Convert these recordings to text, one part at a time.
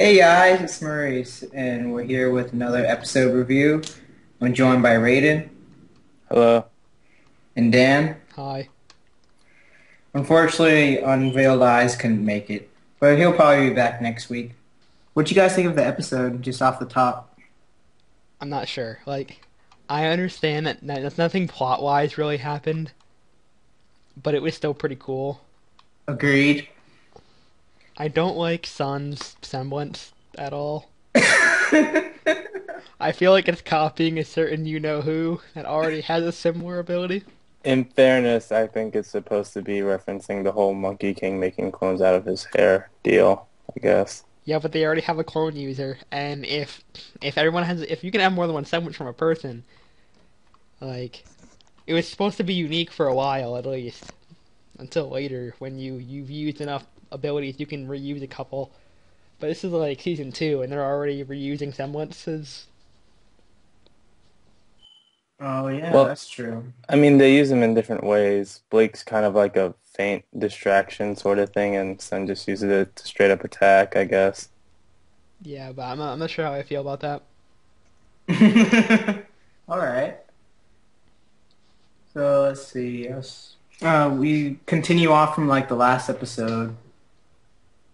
Hey guys, it's Maurice, and we're here with another episode review. I'm joined by Raiden Hello. and Dan. Hi. Unfortunately, Unveiled Eyes couldn't make it, but he'll probably be back next week. What you guys think of the episode, just off the top? I'm not sure. Like, I understand that that nothing plot wise really happened, but it was still pretty cool. Agreed. I don't like Sun's semblance at all. I feel like it's copying a certain you know who that already has a similar ability. In fairness, I think it's supposed to be referencing the whole Monkey King making clones out of his hair deal, I guess. Yeah, but they already have a clone user, and if if everyone has if you can have more than one semblance from a person, like it was supposed to be unique for a while at least, until later when you you've used enough abilities you can reuse a couple. But this is like season two, and they're already reusing semblances. Oh yeah, Well- that's true. I mean, they use them in different ways. Blake's kind of like a faint distraction sort of thing, and Sun just uses it to straight up attack, I guess. Yeah, but I'm not, I'm not sure how I feel about that. All right. So let's see. Yes. Uh, we continue off from like the last episode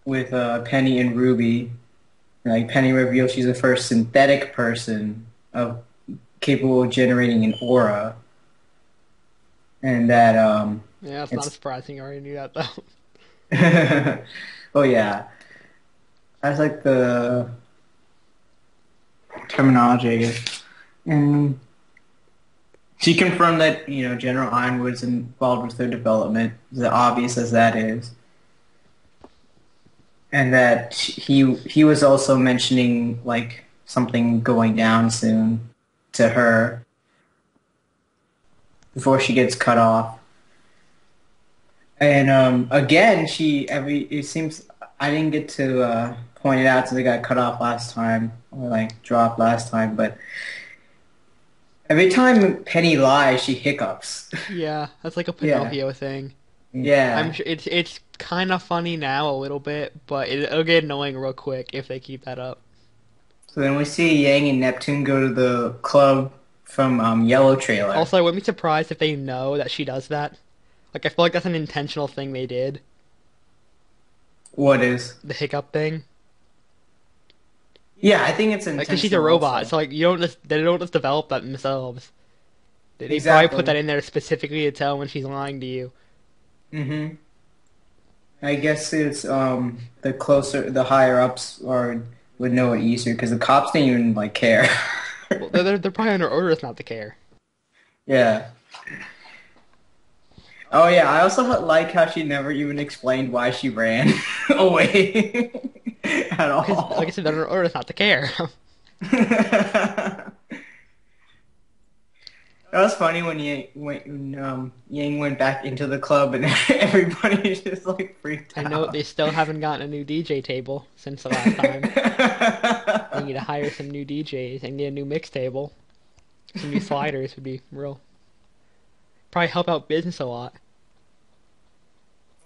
with uh, Penny and Ruby. Like Penny reveals she's the first synthetic person of capable of generating an aura, and that um. Yeah, it's, not surprising. I already knew that though. oh yeah, that's like the terminology, I guess. And she confirmed that you know General Ironwood's involved with their development, as obvious as that is, and that he he was also mentioning like something going down soon to her before she gets cut off. And um, again, she every it seems I didn't get to uh, point it out since they got cut off last time or like dropped last time, but every time Penny lies, she hiccups. yeah, that's like a Yeah. Pinocchio thing. Yeah, I'm sure it's it's kind of funny now a little bit, but it, it'll get annoying real quick if they keep that up. So then we see Yang and Neptune go to the club from um, Yellow Trailer. Also, I wouldn't be surprised if they know that she does that. Like, I feel like that's an intentional thing they did. what is? The hiccup thing. Yeah, I think it's intentional. Like, she's a robot, also. so like you don't just they don't just develop that themselves. They, they Exactly. probably put that in there specifically to tell when she's lying to you. Hmm I guess it's um the closer, the higher ups are would know it easier because the cops didn't even like care. Well, they're, they're probably under orders not to care. yeah. Oh yeah, I also like how she never even explained why she ran away at all. like I said, they're under orders not to care. That was funny when Yang, when um, Yang went back into the club and everybody just like freaked out. I know they still haven't gotten a new DJ table since the last time. They need to hire some new DJs and get a new mix table. Some new sliders would be real. Probably help out business a lot.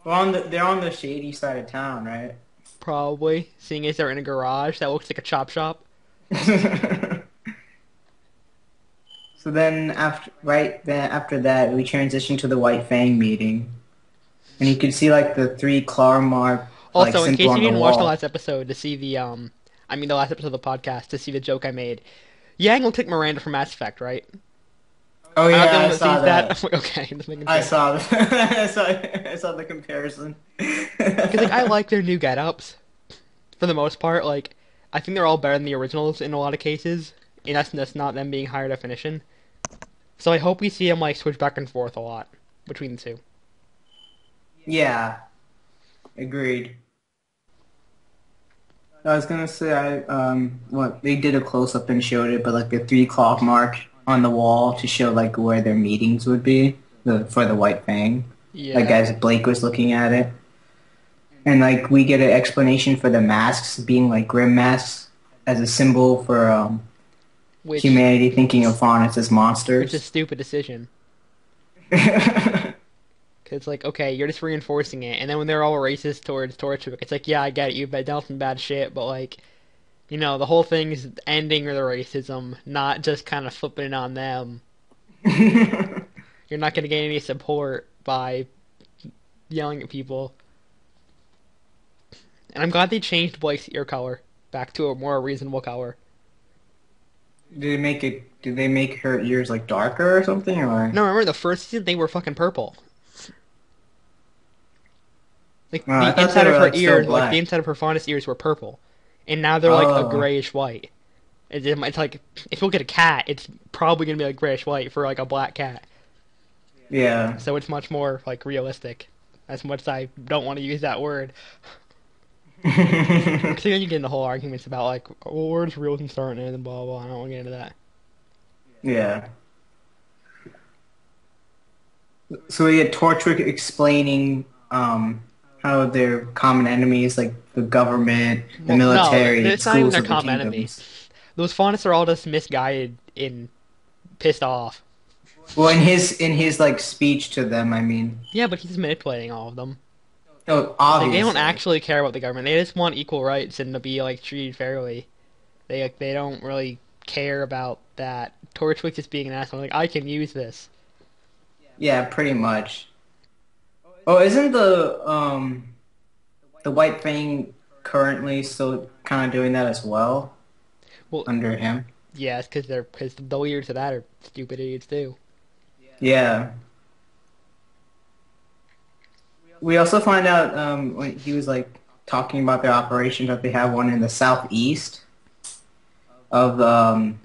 well, on the, they're on the shady side of town, right? Probably, seeing as they're in a garage that looks like a chop shop. so then after right then after that we transition to the White Fang meeting, and you can see like the three claw mark. like, Also, in case you didn't watch the last episode to see the um, I mean the last episode of the podcast to see the joke I made. Yang will take Miranda from Mass Effect, right? Oh yeah, the I, one that saw that. Okay, I saw. I saw. I saw the comparison. Because like I like their new get-ups, for the most part. Like I think they're all better than the originals in a lot of cases. And that's that's not them being higher definition. So I hope we see them like switch back and forth a lot between the two. Yeah, agreed. I was gonna say I um what they did a close up and showed it, but like the three o'clock mark on the wall to show like where their meetings would be the for the White Fang. Yeah. Like as Blake was looking at it, and like we get an explanation for the masks being like grim masks as a symbol for um which, humanity thinking of fauna as which is a stupid decision. Because 'Cause it's like, okay, you're just reinforcing it, and then when they're all racist towards Torchwick, it's like, yeah, I get it, you've done some bad shit, but like, you know, the whole thing is ending the racism, not just kind of flipping it on them. You're not going to get any support by yelling at people. And I'm glad they changed Blake's ear color back to a more reasonable color. Did they make it? Did they make her ears like darker or something? Or No, remember the first season they were fucking purple. Like Oh, the inside of her like, ears, like the inside of her faunus ears were purple, and now they're like a Oh. grayish white. It's, it's like if you get a cat, it's probably gonna be like grayish white for like a black cat. yeah. So it's much more like realistic. As much as I don't want to use that word, because then you get into whole arguments about like, well, where's realism starting and blah blah. I don't want to get into that. yeah. So we get Torchwick explaining um, how their common enemies, like the government, the Well, no, military, it's not even their the common enemies. Those faunus are all just misguided and pissed off. Well, in his in his like speech to them, I mean, Yeah, but he's manipulating all of them. Oh, Like, they don't actually care about the government. They just want equal rights and to be like treated fairly. They like they don't really care about that. Torchwick just being an asshole. Like I can use this. Yeah, pretty much. Oh, isn't the um the White Fang currently still kind of doing that as well? Well- under him. Yes, because they're because the leaders of that are stupid idiots too. Yeah. We also find out um, when he was like talking about their operation that they have one in the southeast of um,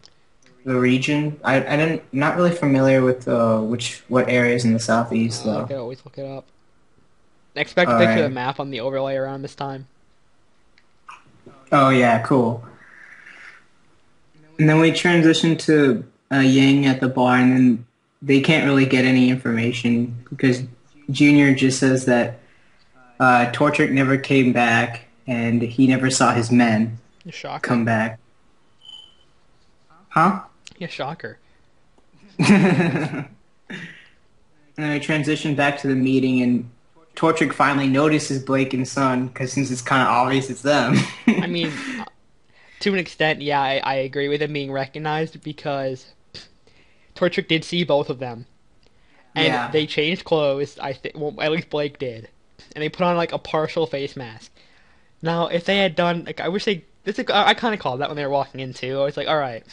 the region. I I didn't not really familiar with uh, which what areas in the southeast Uh, I though. could always look it up. Expect a picture of the map on the overlay around this time. Oh yeah, cool. And then we transition to uh, Yang at the bar, and then they can't really get any information because Junior just says that uh, Torchwick never came back, and he never saw his men Shocker. come back. Huh? Yeah, shocker. and then we transition back to the meeting, and Torchwick finally notices Blake and Sun because since it's kind of obvious it's them. I mean, to an extent, yeah, I, I agree with him being recognized because Torchwick did see both of them, and Yeah. they changed clothes. I think, well, at least Blake did, and they put on like a partial face mask. Now, if they had done, like, I wish they. This is, I, I kind of called that when they were walking in too. I was like, all right,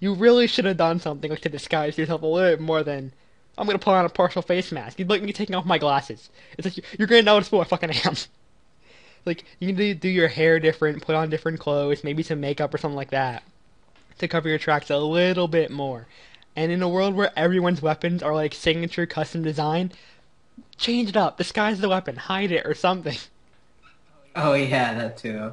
you really should have done something like to disguise yourself a little bit more than. I'm gonna put on a partial face mask. You'd like me taking off my glasses. It's like you're gonna notice who I fucking am. Like you do, do your hair different, put on different clothes, maybe some makeup or something like that to cover your tracks a little bit more. And in a world where everyone's weapons are like signature custom design, change it up, disguise the weapon, hide it or something. Oh yeah, that too.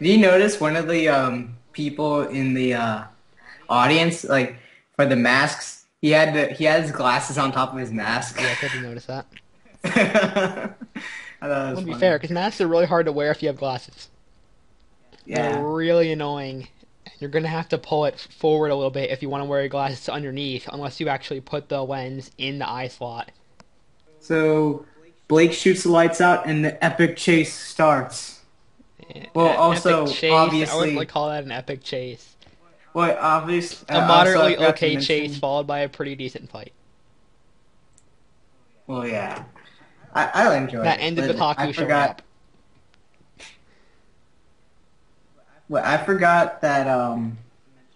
Did you notice one of the um, people in the uh, audience, like for the masks, he had the, he had his glasses on top of his mask. Yeah, I didn't notice that. I thought that was Wouldn't be fair because masks are really hard to wear if you have glasses. Yeah. They're really annoying. You're gonna have to pull it forward a little bit if you want to wear your glasses underneath, unless you actually put the lens in the eye slot. So Blake shoots the lights out, and the epic chase starts. Well, An also, chase, I obviously- wouldn't call that an epic chase. Well, obvious. uh, A moderately I okay chase followed by a pretty decent fight. Well, yeah. I, I enjoy That it. ended with Haku I showing up. Well, I forgot that um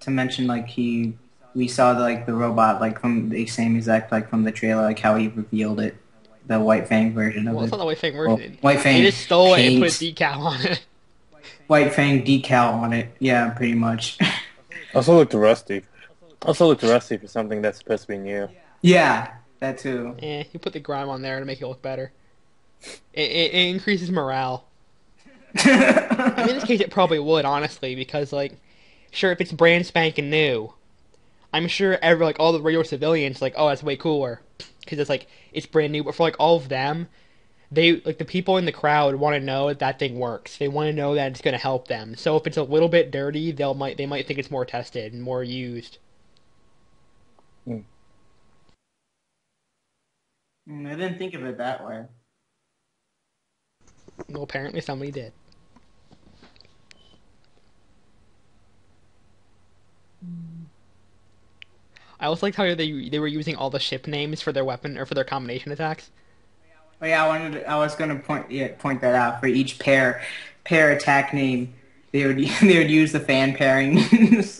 to mention like he we saw the, like the robot like from the same exact like from the trailer like how he revealed it the White Fang version of Well, it's it. not the White Fang Well, version. White Fang they just stole it and put a decal on it. White Fang decal on it. Yeah, pretty much. Also looked rusty. Also looked rusty for something that's supposed to be new. yeah, that too. Eh, you put the grime on there to make it look better. It, it, it increases morale. I mean, in this case, it probably would, honestly, because like, sure, if it's brand spanking new, I'm sure every like all the regular civilians like, oh, that's way cooler, because it's like it's brand new. But for like all of them, they like the people in the crowd want to know that that thing works. They want to know that it's going to help them. So if it's a little bit dirty, they'll might they might think it's more tested and more used. Mm, I didn't think of it that way. Well, apparently somebody did. I also liked how they they were using all the ship names for their weapon or for their combination attacks. Oh yeah, I wanted. To, I was gonna point yeah, point that out for each pair pair attack name. They would they would use the fan pairing.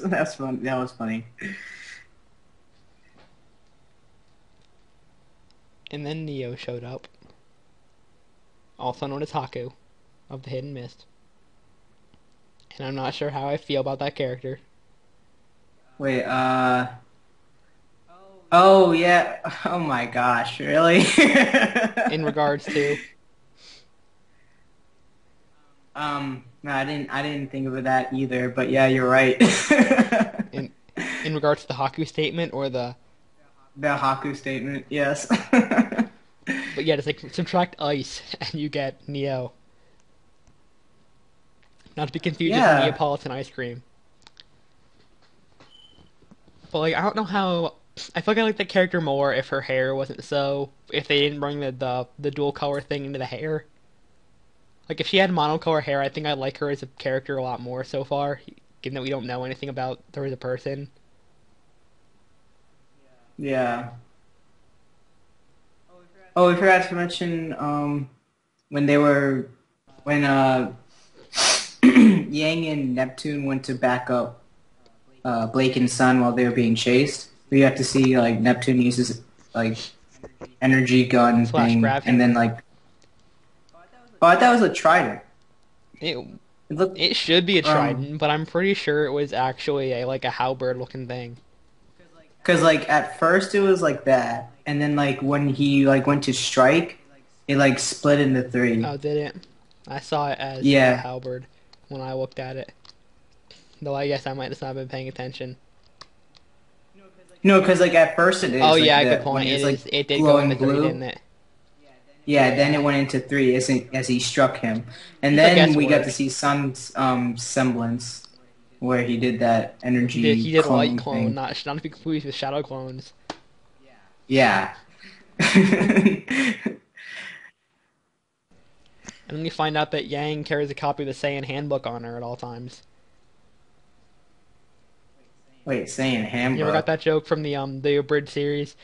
That's fun. That was funny. And then Neo showed up, also known as Haku, of the Hidden Mist. And I'm not sure how I feel about that character. Wait, uh. Oh yeah. Oh my gosh, really? In regards to Um, no, I didn't. I didn't think of that either. But yeah, you're right. in in regards to the Haku statement or the the Haku statement, yes. but yeah, it's like subtract ice and you get Neo. Not to be confused Yeah. with Neapolitan ice cream. But like, I don't know how. I feel like I like the character more if her hair wasn't so. If they didn't bring the the, the dual color thing into the hair. Like if she had monocolor hair, I think I like her as a character a lot more so far. Given that we don't know anything about her as a person. yeah. Oh, we forgot to mention um, when they were when uh, Yang and Neptune went to back up uh, Blake and Sun while they were being chased. We have to see like Neptune uses like energy gun thing, grab and then like oh, I thought it was a trident. It It looked it should be a Um, trident, but I'm pretty sure it was actually a like a halberd looking thing. Because like at first it was like that, and then like when he like went to strike, it like split into three. Oh, did it? I saw it as Yeah. a halberd when I looked at it. Though I guess I might just not have been paying attention. No, because like at first it is. oh like, yeah, the- good point. It is. like, It did go into three, blue. didn't it? Yeah, then it went into three as he, as he struck him, and then we got to see Sun's um semblance, where he did that energy. He did, he did clone light clone, thing. not not to be confused with shadow clones. Yeah. And then we find out that Yang carries a copy of the Saiyan handbook on her at all times. Wait, saying handbook. You ever got that joke from the um the abridged series,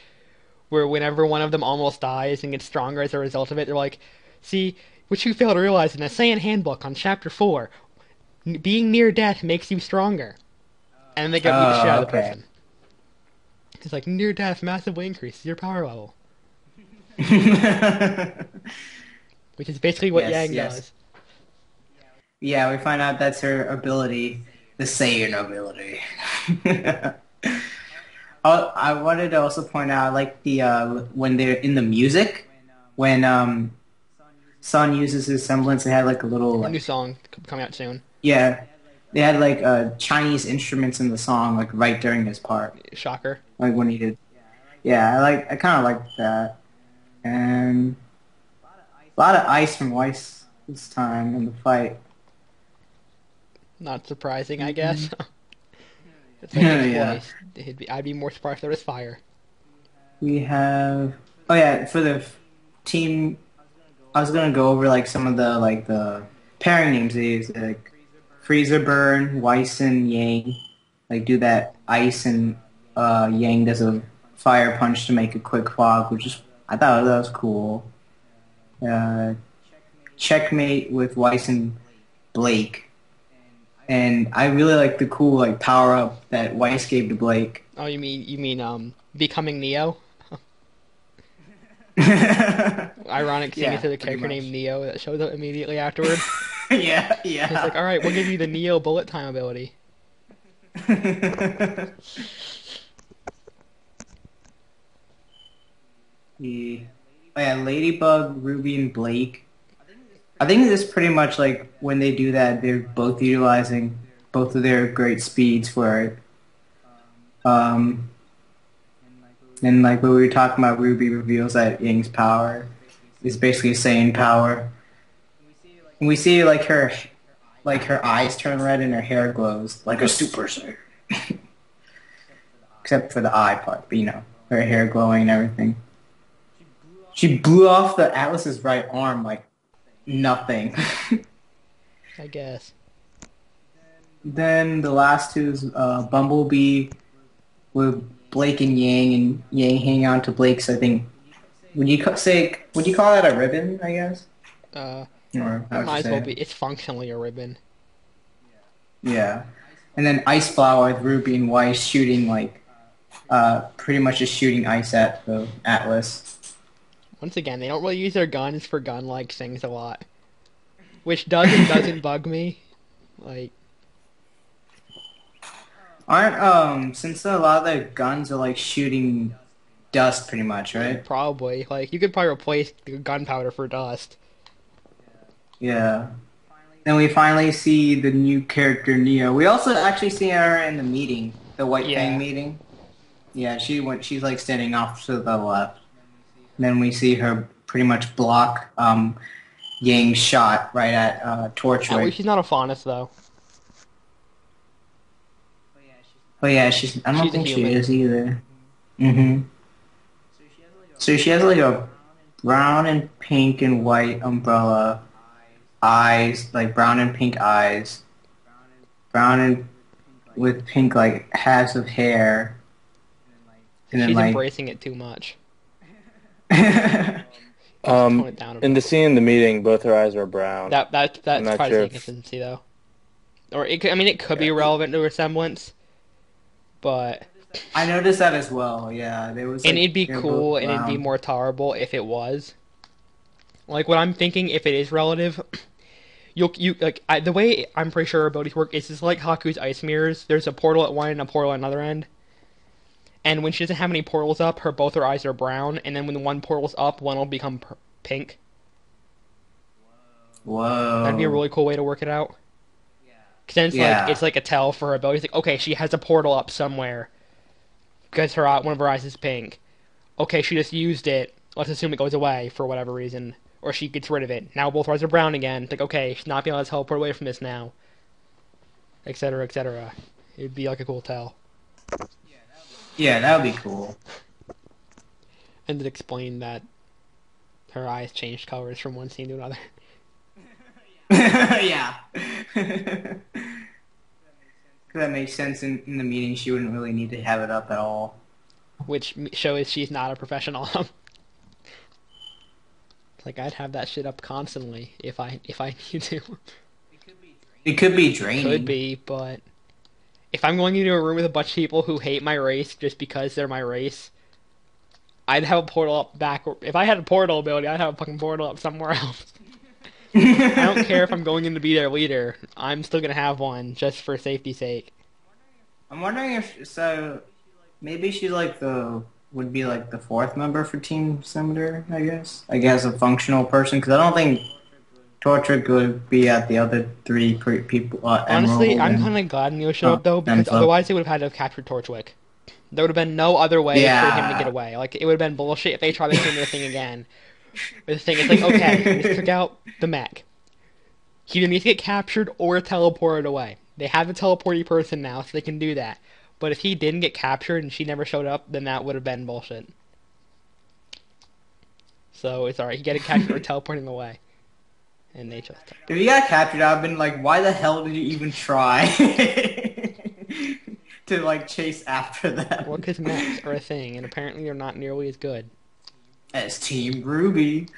where whenever one of them almost dies and gets stronger as a result of it, they're like, "See, what you fail to realize in the Saiyan handbook on chapter four, n- being near death makes you stronger," and they get beat the shit Oh, out of the okay. person. It's like near death massively increases your power level, which is basically what Yes, Yang yes. does. Yeah, we find out that's her ability, the Saiyan ability. Oh, I wanted to also point out, I like the uh, when they're in the music, when um, Sun uses his semblance, they had like a little, A new song coming out soon. yeah, they had like uh, Chinese instruments in the song, like right during his part, Shocker. like when he did. Yeah, I like, I kind of like that, and a lot of ice from Weiss this time in the fight. Not surprising, I guess. it's like Yeah, yeah. It'd be, I'd be more surprised if there was fire. We have oh yeah for the f- team. I was gonna go over like some of the like the pairing names they use like Freezer Burn, Weiss and Yang. Like do that ice and uh, Yang does a fire punch to make a quick fog, which is I thought that was cool. Uh, checkmate with Weiss and Blake. And I really like the cool like power up that Weiss gave to Blake. Oh, you mean you mean um becoming Neo? Ironic seeing Yeah, it to the character named Neo that shows up immediately afterward. Yeah, yeah. It's like, all right, we'll give you the Neo bullet time ability. Yeah. Oh yeah, Ladybug, Ruby, and Blake. I think this is pretty much like when they do that, they're both utilizing both of their great speeds for it. Um, and like when we were talking about, Ruby reveals that Yang's power is basically Saiyan power. And we see like her, like her eyes turn red and her hair glows like a Super Saiyan. Except for the eye part, but you know, her hair glowing and everything. She blew off the Atlas's right arm like nothing. I guess. then the last two is uh, Bumblebee with Blake and Yang, and Yang hanging on to Blake's. I think. Would you say? Would you call that a ribbon? I guess. Uh, Or might as well be. It's functionally a ribbon. Yeah. And then Ice Flower with Ruby and Weiss shooting like uh pretty much just shooting ice at the Atlas. Once again, they don't really use their guns for gun-like things a lot, which does and doesn't bug me. Like, Aren't um since a lot of the guns are like shooting dust pretty much, right? probably like you could probably replace the gunpowder for dust. Yeah. Then we finally see the new character Neo. We also actually see her in the meeting, the White Yeah. Fang meeting. Yeah, she went. She's like standing off to the left. Then we see her pretty much block um, Yang's shot right at uh, At Torchwick. least she's not a faunus though. But yeah, she's. I don't She's think she is either. Mm-hmm. So she has like a brown and pink and white umbrella, eyes like brown and pink eyes, brown and with pink like halves of hair, and then she's like. embracing it too much. Tone Um, down in the scene in the meeting, both her eyes are brown. That that that's I'm not probably sure the if- though. Or it I mean it could be relevant to resemblance, but I noticed that as well. Yeah, there was. and like, it'd be cool and it'd be more tolerable if it was. Like what I'm thinking, if it is relative, you'll you like I, the way I'm pretty sure her abilities work is just like Haku's ice mirrors. There's a portal at one and a portal at another end. And when she doesn't have any portals up, her both her eyes are brown, and then when the one portal's up, one will become per- pink. Whoa. That'd be a really cool way to work it out. Cause then it's Yeah. like it's like a tell for her abilities. Like, okay, she has a portal up somewhere because her eye- one of her eyes is pink. Okay, she just used it. Let's assume it goes away for whatever reason, or she gets rid of it. Now both eyes are brown again. It's like okay, she's not being able to teleport away from this now, etc., etc. It'd be like a cool tell, Yeah, that would be cool. and it explain that her eyes changed colors from one scene to another. yeah. that makes sense in, in the meeting. She wouldn't really need to have it up at all. which shows she's not a professional. like I'd have that shit up constantly if I if I need to. It could be draining. It could be, but if I'm going into a room with a bunch of people who hate my race just because they're my race, I'd have a portal up back. If I had a portal ability, I'd have a fucking portal up somewhere else. I don't care if I'm going in to be their leader. I'm still gonna have one just for safety's sake. I'm wondering if so. Maybe she like the would be like the fourth member for Team Cinder. I guess. I guess a functional person because I don't think Torchwick would be at the other three people. Uh, Honestly, I'm kind of glad Neo showed Oh, up though, because otherwise they would have had to have captured Torchwick. There would have been no other way for him to get away. Like it would have been bullshit if they tried the same thing again. But the thing is, like, okay, we took out the mech. He either needs to get captured or teleported away. They have a teleporty person now, so they can do that. But if he didn't get captured and she never showed up, then that would have been bullshit. So it's alright. He got captured or teleporting away, and they just. If you got captured, I've been like, why the hell did you even try to like chase after them? Well, because mechs are a thing, and apparently they're not nearly as good. As Team Ruby.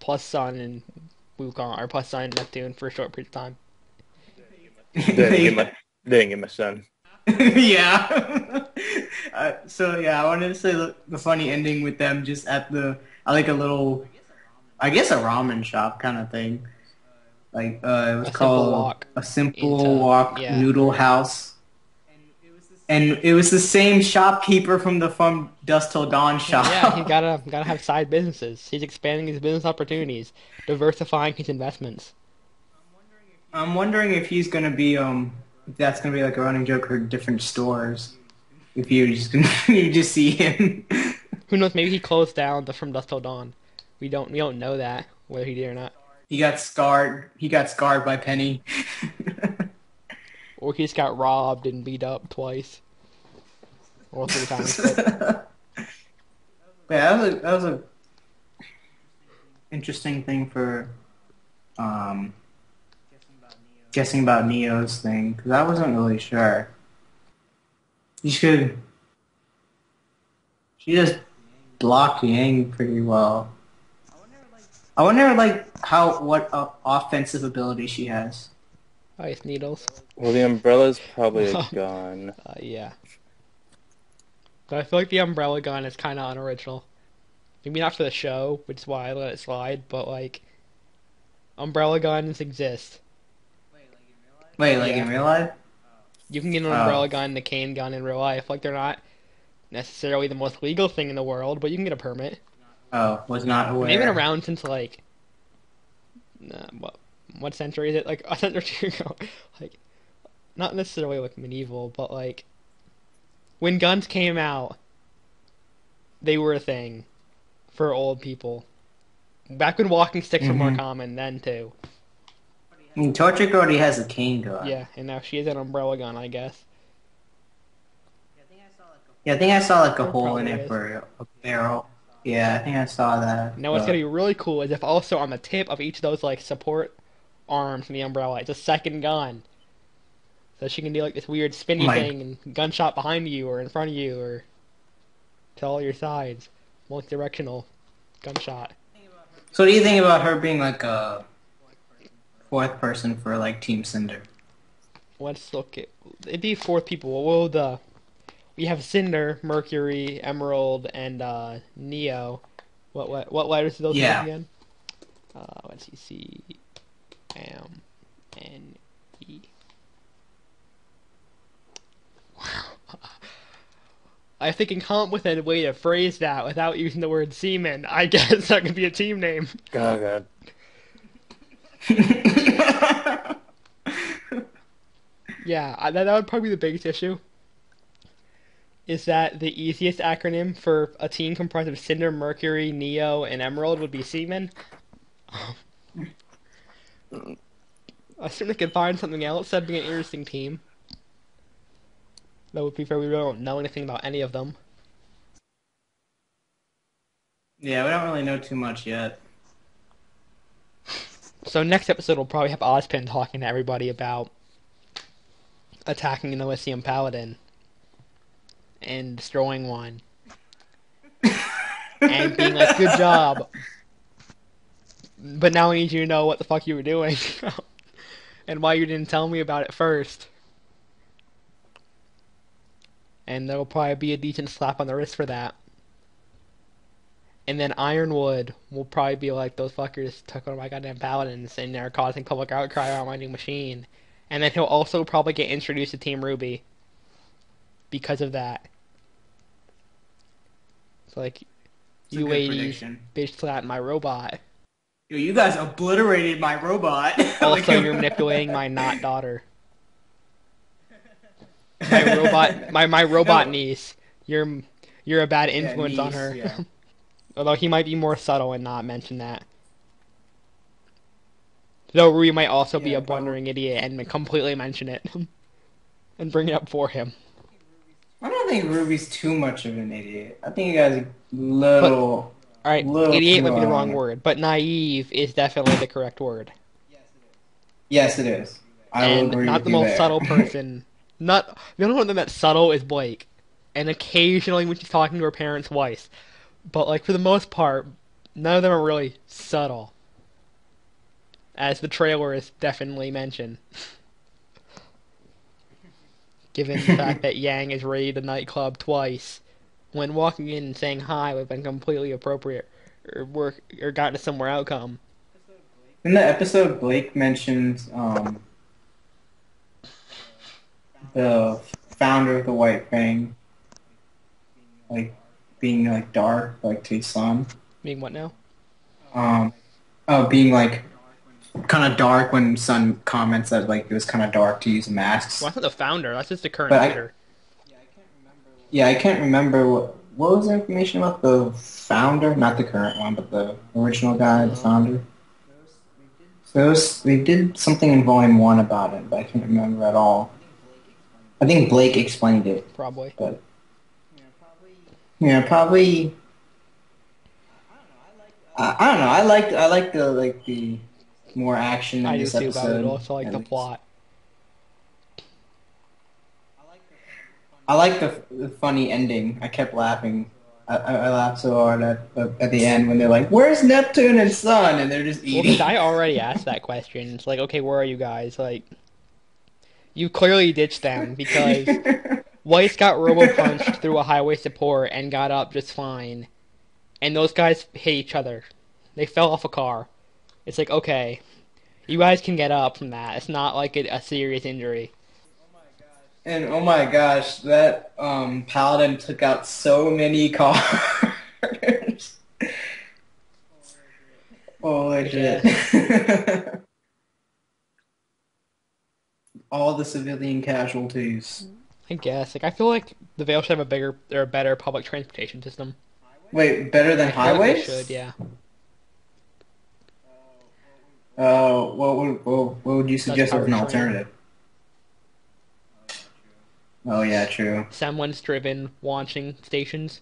plus Sun and Wukong, or plus Sun and Neptune for a short period of time. They didn't get my, didn't get my son. yeah. uh, so yeah, I wanted to say the, the funny ending with them just at the I like a little, I guess a ramen shop kind of thing. Like uh, it was A Simple called Wok a simple into- wok yeah. noodle house. And it was the same shopkeeper from the From Dust Till Dawn shop. Yeah, he's gotta gotta have side businesses. He's expanding his business opportunities, diversifying his investments. I'm wondering if he's gonna be um if that's gonna be like a running joke for different stores. If you just you just see him. Who knows? Maybe he closed down the From Dusk Till Dawn. We don't we don't know that whether he did or not, he got scarred. He got scarred by Penny. or he just got robbed and beat up twice, or three times. But yeah, that was a that was a interesting thing for um, guessing about Neo's thing because I wasn't really sure. You should. She just blocked Yang pretty well. I wonder, like, how what uh, offensive ability she has. Ice needles. Well, the umbrella's probably a gun. Uh, yeah. But I feel like the umbrella gun is kind of unoriginal. Maybe not for the show, which is why I let it slide. But like, umbrella guns exist. Wait, like Yeah. in real life? You can get an Oh. umbrella gun, the cane gun in real life. Like they're not necessarily the most legal thing in the world, but you can get a permit. Oh, was not aware. They've been around since like, uh, what what century is it? Like a century ago. like, not necessarily like medieval, but like, when guns came out, they were a thing for old people. Back when walking sticks were more Mhm. common, then too. I mean, Torchwick already has a cane gun. Yeah, and now she has an umbrella gun, I guess. Yeah, I think I saw like a There hole in probably it is. for a barrel. Yeah, I think I saw that. Now what's but- gonna be really cool is if also on the tip of each of those like support arms in the umbrella, it's a second gun. So she can do like this weird spinny My- thing and gunshot behind you or in front of you or to all your sides. Multi-directional gunshot. So, what do you think about her being like a fourth person for like Team Cinder? Let's look at it'd be fourth people. What will the we have Cinder, Mercury, Emerald, and uh, Neo. What what what letters do those Yeah. have again? Uh, let's see, C M N E. Wow. If they can come up with a way to phrase that without using the word semen, I guess that could be a team name. Oh god. Yeah, I, that, that would probably be the biggest issue. Is that the easiest acronym for a team comprised of Cinder, Mercury, Neo, and Emerald would be Seaman? I assume they could find something else that'd be an interesting team. That would be fair, we really don't know anything about any of them. yeah, we don't really know too much yet. So next episode we'll probably have Ozpin talking to everybody about attacking an Atlesian Paladin and destroying one. and being like, good job. But now I need you to know what the fuck you were doing. and why you didn't tell me about it first. And there'll probably be a decent slap on the wrist for that. And then Ironwood will probably be like, those fuckers took one of my goddamn paladins and they're causing public outcry on my new machine. And then he'll also probably get introduced to Team Ruby because of that. It's like, It's you ladies bitch slapped my robot. Yo, you guys obliterated my robot. Also, you're manipulating my not daughter. My robot, my my robot No. niece. You're you're a bad Yeah, influence on her. yeah. Although he might be more subtle and not mention that. Though Rui might also be a blundering idiot and completely mention it and bring it up for him. I think Ruby's too much of an idiot. I think you guys are little. All right, Little idiot might be the wrong word, but naive is definitely the correct word. Yes, it is. Yes, it is. I and not the most there. subtle person. Not the only one that's subtle is Blake, and occasionally when she's talking to her parents' wife. But like for the most part, none of them are really subtle, as the trailer is definitely mention. Given the fact that Yang has raided the nightclub twice, when walking in and saying hi would have been completely appropriate, or work or gotten to somewhere outcome. In the episode, Blake mentions um, the founder of the White Fang, like being like dark, like to Sun. Mean what now? Um, oh, being like kind of dark when Sun comments that like it was kind of dark to use masks. Well, that's not the founder. That's just the current But I- leader. Yeah, I can't remember what what was the information about the founder, not the current one, but the original guy, the um, founder. So it was, they did something in volume one about it, but I can't remember at all. I think Blake explained it, Probably. but yeah, probably. I I, I don't know. I like I like the like the more action in I do this too, episode. but I also like the least. plot. I like the, the funny ending. I kept laughing. I, I, I laughed so hard at at the end when they're like, "Where's Neptune and Sun?" and they're just Well, eating. 'cause I already asked that question. It's like, okay, where are you guys? Like, you clearly ditched them because Weiss got robo punched through a highway support and got up just fine, and those guys hit each other. They fell off a car. It's like, okay, you guys can get up from that. It's not like a, a serious injury. and oh my gosh, that um, paladin took out so many cars. Holy shit! All the civilian casualties. I guess. Like, I feel like the Vale should have a bigger or a better public transportation system. Wait, better than feel like highways? should, yeah. Uh, what would what, what would you suggest as an alternative? Oh yeah, true. Someone's driven launching stations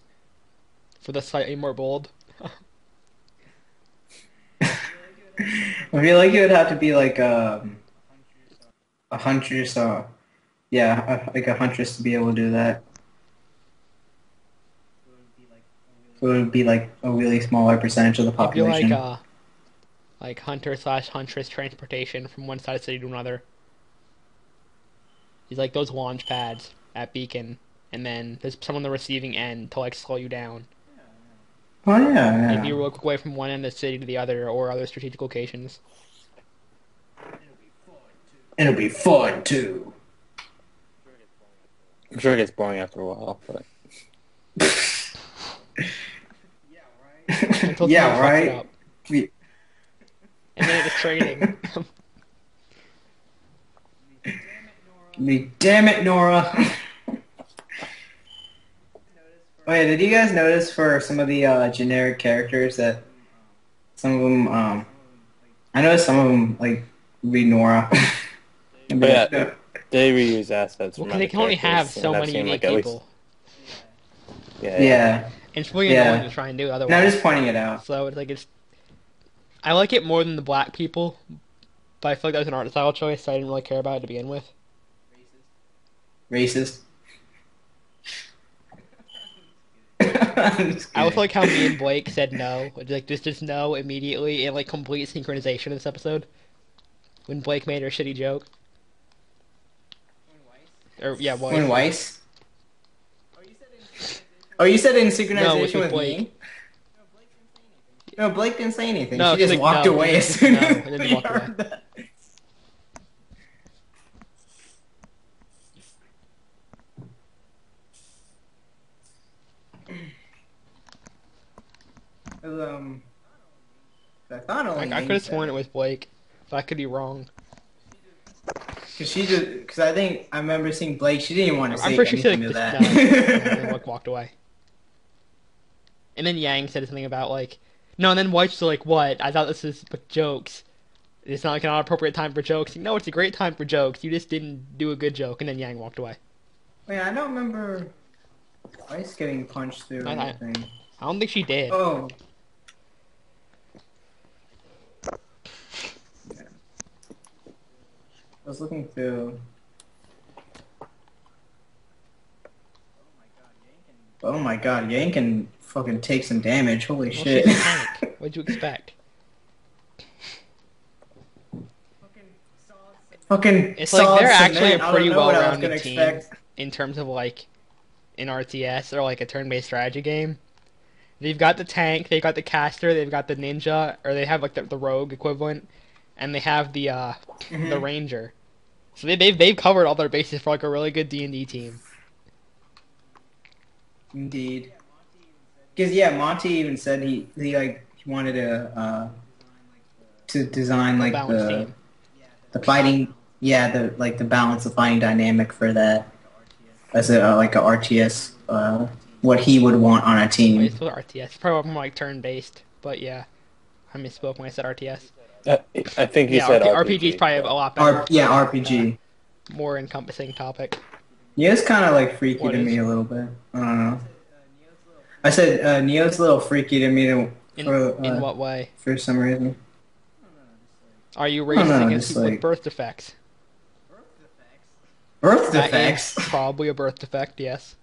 for the slightly more bold. I feel like it would have to be like um, a huntress, uh, yeah, a, like a huntress to be able to do that. So it would be like a really smaller percentage of the It'd be population. like uh like hunter slash huntress transportation from one side of the city to another. He's like those launch pads at Beacon, and then there's someone on the receiving end to like slow you down. oh yeah, Maybe yeah. you look away from one end of the city to the other, or other strategic locations. It'll be fun too. I'm sure it gets boring after a while, but yeah, someone fucks it right. Up. We- And then it's training. Me, damn it, Nora. oh yeah, did you guys notice for some of the uh, generic characters that some of them, um, I noticed some of them like read Nora. And be Yeah. "No." they reuse assets. well, from 'cause they can only have so many seen, unique like, at least- people, yeah, yeah. and it's really Yeah. annoying to try and do No, I'm just pointing it out. So it's like it's. I like it more than the black people, but I feel like that was an art style choice, so I didn't really care about it to begin with. Racist. I'm I also like how me and Blake said no, like just just no immediately in like complete synchronization in this episode. When Blake made her shitty joke, or yeah, Weiss. When Weiss? Oh, you said in oh, synchronization No, with with Blake. me? No, Blake didn't say anything. No, she just like, walked no, away as soon no, as we walked away. that. Um, I thought only I, I could have sworn it was Blake, but I could be wrong. because she just because I think I remember seeing Blake. She didn't even want to I'm say sure anything to like, no, and that. walked away. And then Yang said something about like, no, and then Weiss's like, what? I thought this was but jokes. It's not like an appropriate time for jokes. No, it's a great time for jokes. You just didn't do a good joke, and then Yang walked away. Oh, Wait, I don't remember Weiss getting punched through I- I- anything. I don't think she did. Oh. I was looking through. Oh my god, Yang can fucking take some damage. Holy Well, shit. she's a tank. What'd you expect? fucking It's like they're actually a pretty know what I was well-rounded team. expect. in terms of like an RTS or like a turn-based strategy game. They've got the tank, they've got the caster, they've got the ninja, or they have like the, the rogue equivalent, and they have the uh, the Mhm. ranger. So they, they've they've covered all their bases for like a really good D and D team. Indeed. Because yeah, Monty even said he he like he wanted to uh to design like balanced the the fighting yeah the like the balance of fighting dynamic for that as a uh, like a RTS uh what he would want on a Wait, team. it's still RTS. Probably more like turn-based, but yeah, I misspoke when I said RTS. Uh, I think you yeah, said RP, RPG. RPG is probably a lot better, R- yeah, RPG. more encompassing topic. Yeah, it's kind of like freaky What to is? me a little bit. I don't know. I said uh, Neo's a little freaky to me to, In, For, in uh, what way? for some reason. Are you don't racist know, against just people with like- birth defects? Birth That is defects. probably a birth defect, yes.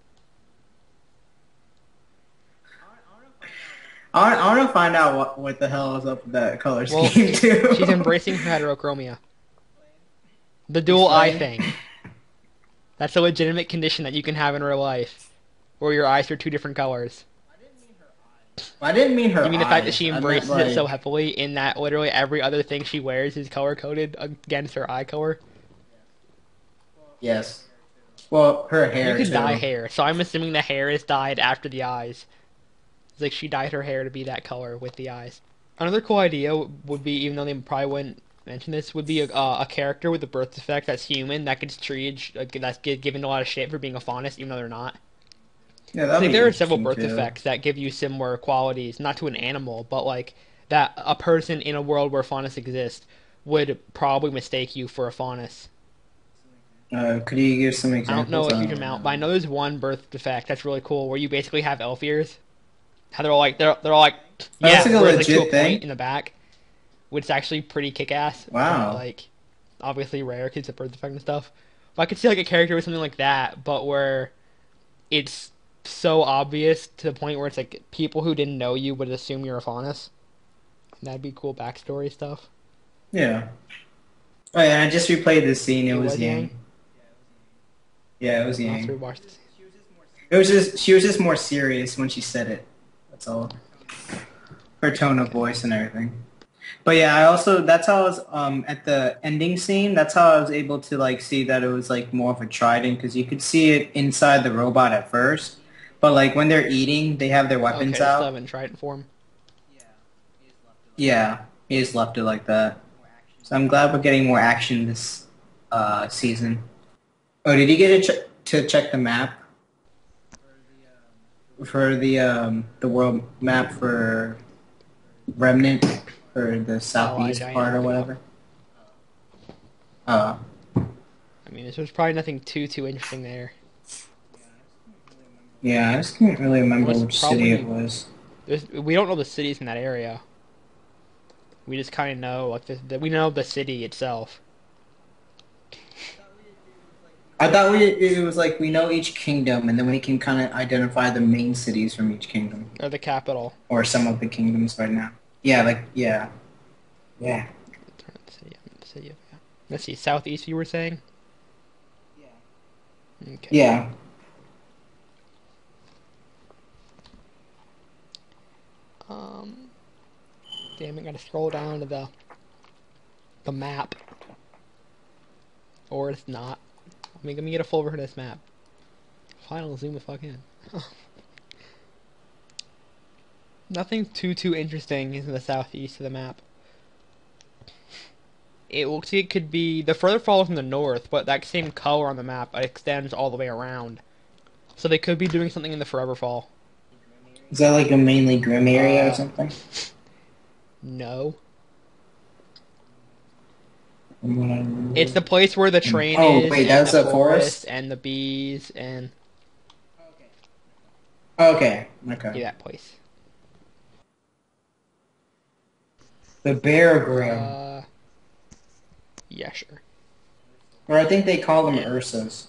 I, I want to find out what, what the hell is up with that color Well, scheme too. She's embracing her heterochromia. The dual eye Explain. thing. That's a legitimate condition that you can have in real life, where your eyes are two different colors. I didn't mean her. Eyes. I didn't mean her eyes. You mean the fact that she embraces it so like- heavily in that literally every other thing she wears is color coded against her eye color? Yes. Well, her hair. You too. dye hair, so I'm assuming the hair is dyed after the eyes. It's like she dyed her hair to be that color with the eyes. Another cool idea would be, even though they probably wouldn't mention this, would be a, uh, a character with a birth defect that's human that gets treated, like, that's given a lot of shit for being a faunus, even though they're not. Yeah, I that'd think be there are several birth too. defects that give you similar qualities, not to an animal, but like that a person in a world where faunus exist would probably mistake you for a faunus. Uh, could you give some examples? I don't know a huge amount, but I know there's one birth defect that's really cool where you basically have elf ears. How they're all like they're they're all like yeah, That's like a where it's, like, to legit a thing? point in the back, which is actually pretty kick ass. Wow. like obviously rare because of birth defect and stuff. But I could see like a character with something like that, but where it's so obvious to the point where it's like people who didn't know you would assume you're a faunus. That'd be cool backstory stuff. Yeah. Oh yeah, I just replayed this scene. It, It was, was Yang. Yang? Yeah, it was Yang. to rewatch this. It was just she was just more serious when she said it. That's all. Her tone of voice and everything. But yeah, I also that's how I was um at the ending scene. That's how I was able to like see that it was like more of a trident because you could see it inside the robot at first, but like when they're eating, they have their weapons still out. have in trident form. Yeah, he just left it like that. So I'm glad we're getting more action this uh, season. Oh, did you get to, ch- to check the map for the um, the world map for Remnant or the southeast I part or whatever? Uh, I mean, there's probably nothing too too interesting there. yeah, I just can't really remember which city it was. We don't know the cities in that area. We just kind of know like the, the, we know the city itself. I thought we it was like we know each kingdom, and then we can kind of identify the main cities from each kingdom. Or the capital. or some of the kingdoms right now. Yeah, like yeah, yeah. The city, the city, yeah. Let's see, southeast. You were saying? Yeah. Okay. Yeah. Um. Damn it! Gotta scroll down to the the map. Or it's not. Let me let me get a full version of this map. Final zoom the fuck in. Nothing too too interesting is in the southeast of the map. It looks like it could be the further fall from the north, but that same color on the map extends all the way around. So they could be doing something in the Forever Fall. Is that like a mainly grim area Uh, or something? No. It's the place where the train Oh, is, wait, that's the a forest? and the bees, and okay, okay. yeah, that place. The Bear Grimm, Uh, yeah, sure. or I think they call them yeah. Ursas.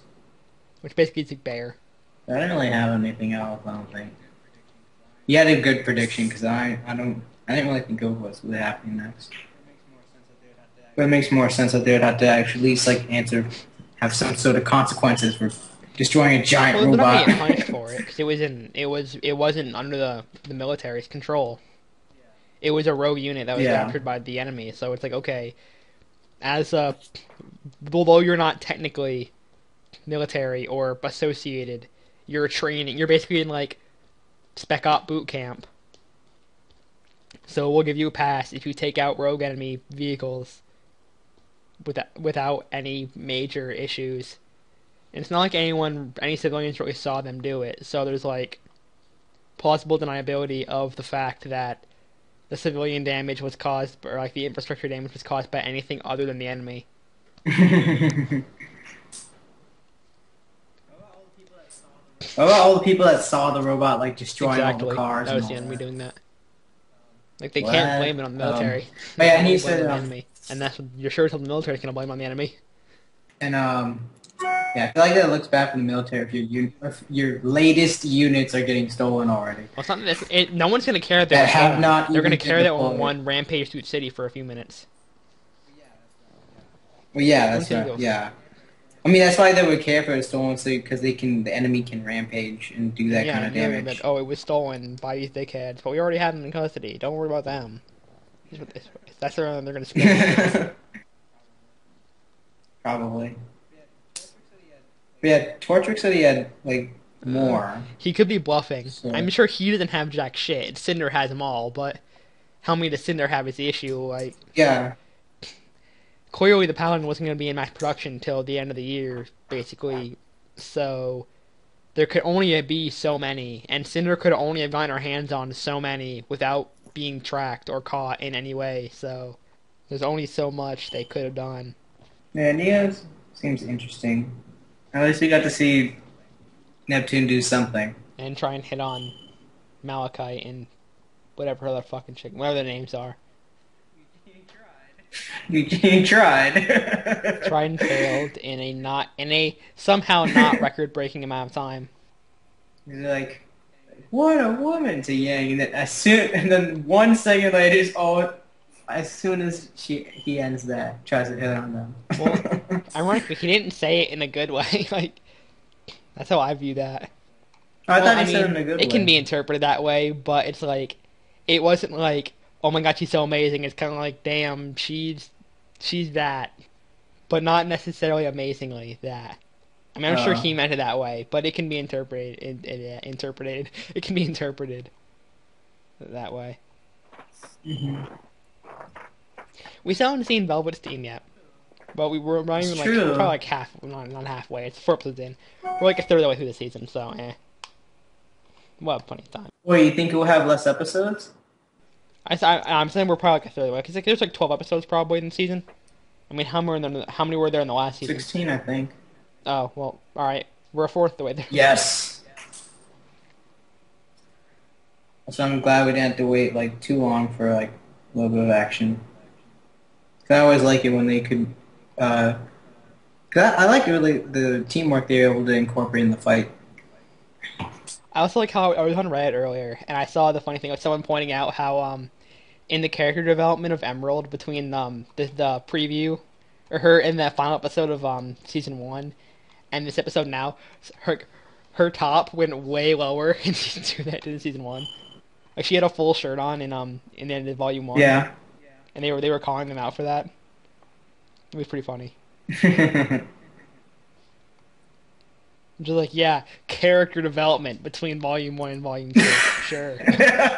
Which basically is a bear. I don't really have anything else. I don't think. You had a good prediction because I, I don't, I didn't really think of what's happening next. But it makes more sense that they would have to actually at least like answer, have some sort of consequences for destroying a giant Well, they're not robot. punished for it because it was in it was it wasn't under the the military's control. It was a rogue unit that was Yeah. captured by the enemy, so it's like okay, as a although you're not technically military or associated, you're training. You're basically in like spec op boot camp. So we'll give you a pass if you take out rogue enemy vehicles without without any major issues. And it's not like anyone, any civilians really saw them do it. So there's like plausible deniability of the fact that the civilian damage was caused, or like the infrastructure damage was caused by anything other than the enemy. What about all the people that saw the robot like destroying all exactly. the cars? that was and the enemy that? doing that. Like they can't blame it on the Um, military. but yeah, and he can blame it said, um, enemy, and that's what you're sure the military can blame on the enemy. And um, yeah, I feel like that looks bad for the military if your if your latest units are getting stolen already. Well, it's not. It, no one's gonna care that, That they're have stolen. not They're gonna care that one rampage through the city for a few minutes. Well, yeah, that's right. goes- Yeah, I mean that's why they would care if it was stolen, so because they can the enemy can rampage and do that yeah, kind of yeah, damage. But, oh, it was stolen by these dickheads, but we already had them in custody. Don't worry about them. That's what one they're gonna spend. Probably. But yeah, Torchwick said he had like more. Uh, he could be bluffing. So- I'm sure he doesn't have jack shit. Cinder has them all, but how many does Cinder have is the issue. Like Yeah, clearly, the Paladin wasn't going to be in mass production until the end of the year, basically. So there could only be so many, and Cinder could only have gotten her hands on so many without being tracked or caught in any way. So there's only so much they could have done. yeah, Neo seems interesting. At least we got to see Neptune do something. and try and hit on Malachi and whatever other fucking chick, whatever their names are. You, you tried. Tried and failed in a not in a somehow not record breaking amount of time. He's like, what a woman to Yang. And then as soon, and then one second later, it's all. As soon as she he ends that, tries to hit on them. Well, Ironically, he didn't say it in a good way. like that's how I view that. I Well, thought he said it in a good it way. can be interpreted that way, but it's like it wasn't like oh my god she's so amazing. It's kind of like damn she's she's that, but not necessarily amazingly that. I mean, I'm sure Uh. he meant it that way, but it can be interpreted. In, in, yeah, interpreted. It can be interpreted that way. Mhm. We still haven't seen Velvet Steam yet, but we were running like we're probably like half, not not halfway. It's four episodes in. We're like a third of the way through the season, so eh. We'll have plenty of time. Wait, you think it will have less episodes? I, I, I'm saying we're probably like a third of the way because like, there's like 12 episodes probably in the season. I mean, how many were there? How many were there in the last season? Sixteen, I think. Oh well, all right. We're a fourth of the way there. Yes. So I'm glad we didn't have to wait like too long for like a little bit of action. 'Cause I always like it when they could. Uh, cause I, I like really the teamwork they were able to incorporate in the fight. I also like how I was on Reddit earlier, and I saw the funny thing of someone pointing out how um, in the character development of Emerald between um the, the preview, or her in the final episode of um season one, and this episode now, her her top went way lower in season two than it did in season one. Like she had a full shirt on in um in the end of volume one. Yeah. And they were they were calling them out for that. It was pretty funny. Just like yeah, character development between volume one and volume two. sure,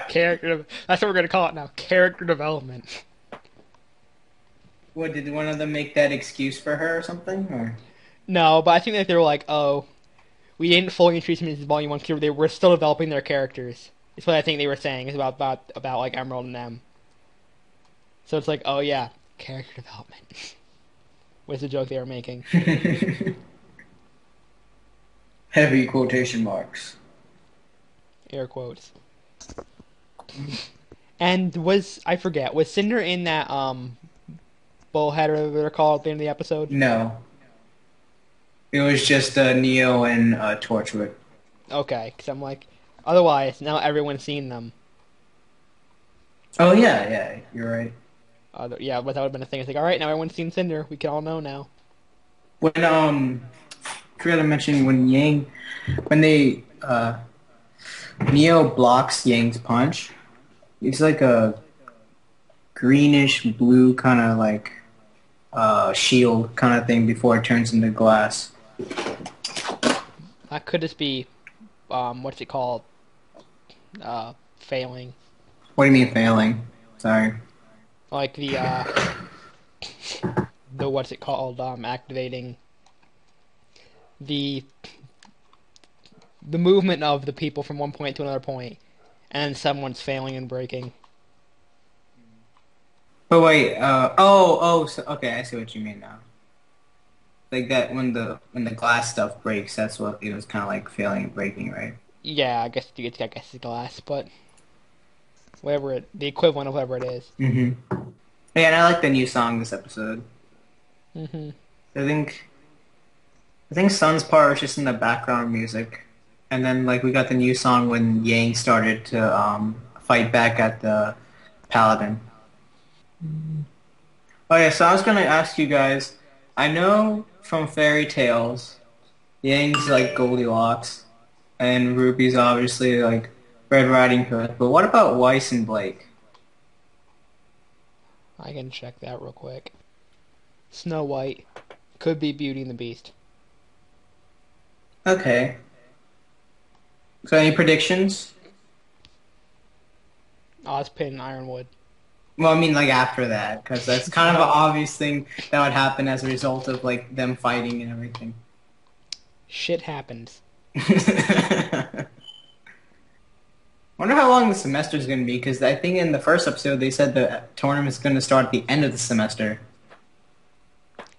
character. That's what we're gonna call it now. Character development. what did one of them make that excuse for her or something? Or No, but I think that they were like, oh, we didn't fully introduce them into volume one because they were still developing their characters. It's what I think they were saying is about about about like Emerald and them. So it's like, oh yeah, character development. was the joke they were making. heavy quotation marks. air quotes. And was I forget was Cinder in that um bullhead or whatever they're called at the end of the episode? No. It was just uh, Neo and uh, Torchwick. Okay, because I'm like, otherwise now everyone's seen them. Oh yeah, yeah, you're right. Yeah, but that would have been a thing. It's like, all right, now everyone's seen Cinder. We can all know now. When um, I forgot to mention when Yang, when they uh, Neo blocks Yang's punch, it's like a greenish blue kind of like uh shield kind of thing before it turns into glass. That could just be, um, what's it called? Uh, failing. What do you mean failing? Sorry. Like the uh, the what's it called? Um, activating the the movement of the people from one point to another point, and someone's failing and breaking. But wait, uh, oh, oh, so, okay, I see what you mean now. Like that when the when the glass stuff breaks, that's what it was kind of like failing and breaking, right? Yeah, I guess you get I guess it's glass, but whatever it, the equivalent of whatever it is. Mm-hmm. Yeah, and I like the new song this episode. Mm-hmm. I think I think Sun's part was just in the background music. And then like we got the new song when Yang started to um, fight back at the Paladin. Oh yeah, so I was gonna ask you guys, I know from fairy tales, Yang's like Goldilocks and Ruby's obviously like Red Riding Hood, but what about Weiss and Blake? I can check that real quick. Snow White could be Beauty and the Beast. Okay. So any predictions? Oh, Ozpin and Ironwood. Well, I mean, like after that, because that's kind of an obvious thing that would happen as a result of like them fighting and everything. Shit happens. Wonder how long the semester is going to be, because I think in the first episode they said the tournament's going to start at the end of the semester.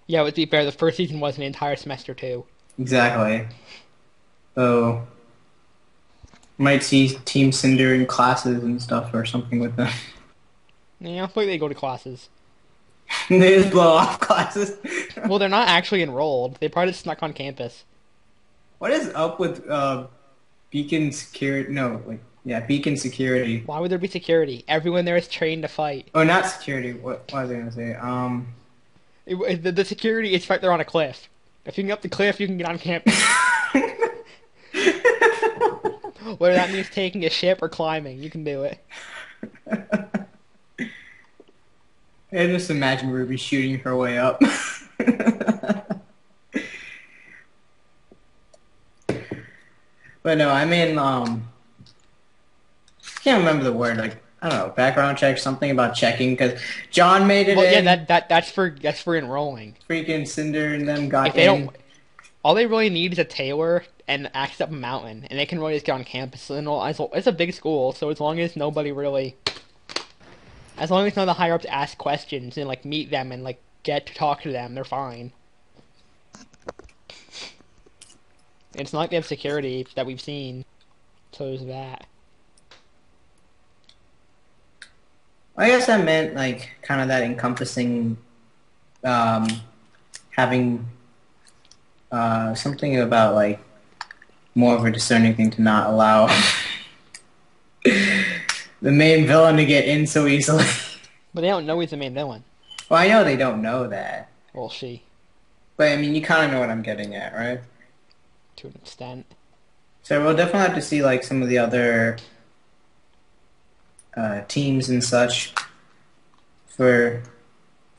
Yeah, but to be fair, the first season was an entire semester too. Exactly. So might see Team Cinder in classes and stuff or something with them. Yeah, hopefully they go to classes. they just blow off classes. Well, they're not actually enrolled. They probably just snuck on campus. what is up with uh, Beacon Security? No, like yeah, Beacon Security. Why would there be security? Everyone there is trained to fight. Oh, not security. What, what was I gonna say? Um, It- it- the, the security is right there on a cliff. If you can get up the cliff, you can get on campus. Whether that means taking a ship or climbing, you can do it. I just imagine Ruby shooting her way up. but no, I mean, um, can't remember the word. Like I don't know, background check, something about checking because Jaune made it Well, yeah, that, that that's for that's for enrolling. freaking Cinder and them got If they in. don't, all they really need is a tailor and access up a mountain, and they can really just get on campus. And all, as- it's a big school, so as long as nobody really, as long as none of the higher ups ask questions and like meet them and like get to talk to them, they're fine. It's not like they have security that we've seen, so there's that. I guess I meant like kind of that encompassing, um, having uh, something about like more of a discerning thing to not allow the main villain to get in so easily. But they don't know he's the main villain. well, I know they don't know that, Well, she, but I mean, you kind of know what I'm getting at, right? to an extent. So we'll definitely have to see like some of the other uh, teams and such for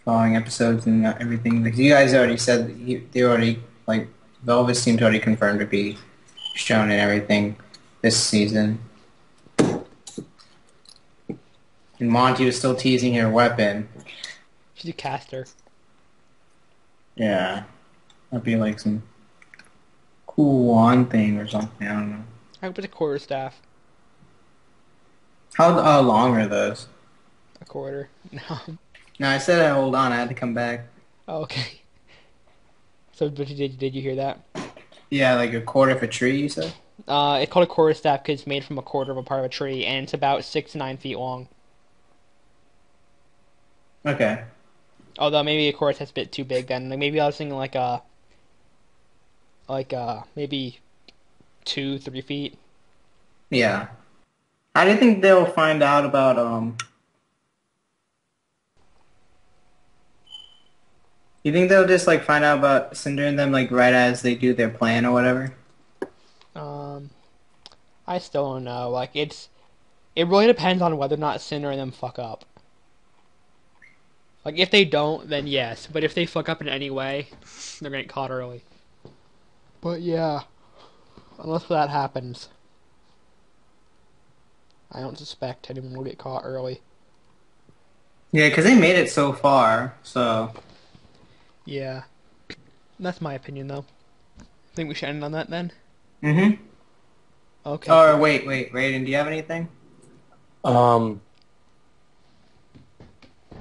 following episodes and everything. Like you guys already said, that you, they already like Velvet seemed already confirmed to be shown and everything this season. And Monty was still teasing her weapon. She's a caster. Yeah, that'd be like some cool wand thing or something. I don't know. I hope it's a quarter staff. How uh, long are those? A quarter. No. No, I said I hold on. I had to come back. Oh, okay. So, but you did did you hear that? Yeah, like a quarter of a tree. You said. Uh, it's called a quarter staff because it's made from a quarter of a part of a tree, and it's about six to nine feet long. Okay. Although maybe a quarter that's a bit too big. Then like, maybe I was thinking like a, like uh maybe two three feet. Yeah. How do you think they'll find out about um? You think they'll just like find out about Cinder and them like right as they do their plan or whatever? Um, I still don't know. Like it's, it really depends on whether or not Cinder and them fuck up. Like if they don't, then yes. But if they fuck up in any way, they're gonna get caught early. But yeah, unless that happens, I don't suspect anyone will get caught early. Yeah, because they made it so far. So Yeah, that's my opinion though. I Think we should end on that then. mm-hmm. Okay. Or wait, wait, Raiden, do you have anything? Um,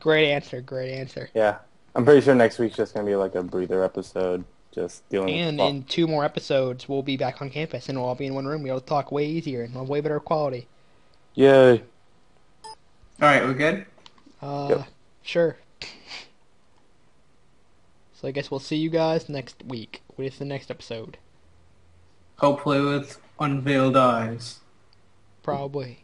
Great answer. Great answer. yeah, I'm pretty sure next week's just gonna be like a breather episode, just dealing. And in two more episodes, we'll be back on campus, and we'll all be in one room. We'll talk way easier and we'll have way better quality. Yay! All right, we're good. Uh, yep. sure. So I guess we'll see you guys next week with the next episode. Hopefully with unveiled eyes. Probably.